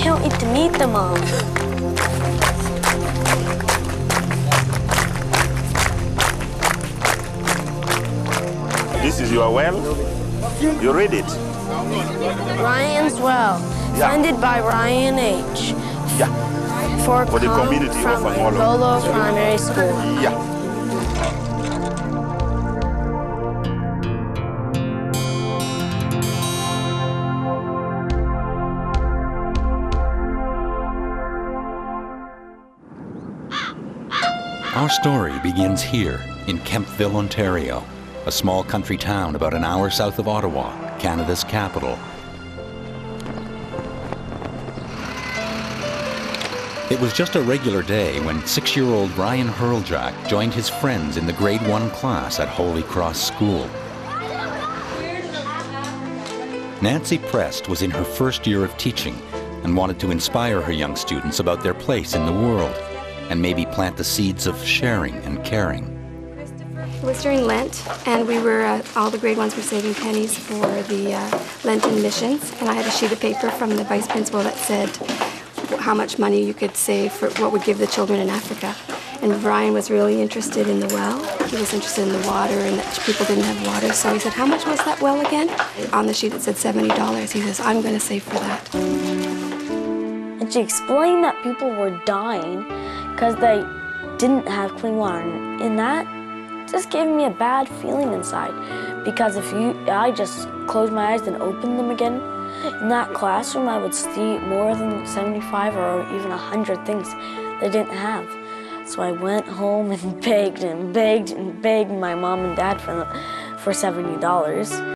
Can't wait to meet them all. This is your well? You read it. Ryan's Well, yeah. funded by Ryan H. Yeah. For, For the community from of Angolo. Angolo Primary School. Yeah. Our story begins here in Kemptville, Ontario, a small country town about an hour south of Ottawa, Canada's capital. It was just a regular day when six year old Ryan Hreljac joined his friends in the grade one class at Holy Cross School. Nancy Prest was in her first year of teaching and wanted to inspire her young students about their place in the world and maybe plant the seeds of sharing and caring. It was during Lent, and we were, uh, all the grade ones were saving pennies for the uh, Lenten missions, and I had a sheet of paper from the vice principal that said how much money you could save for what would give the children in Africa. And Brian was really interested in the well. He was interested in the water and that people didn't have water. So he said, How much was that well again? On the sheet it said $70. He says, I'm going to save for that. And she explained that people were dying because they didn't have clean water. And that just gave me a bad feeling inside. Because if you, I just closed my eyes and opened them again, in that classroom I would see more than 75 or even 100 things they didn't have. So I went home and begged and begged and begged my mom and dad for, for $70.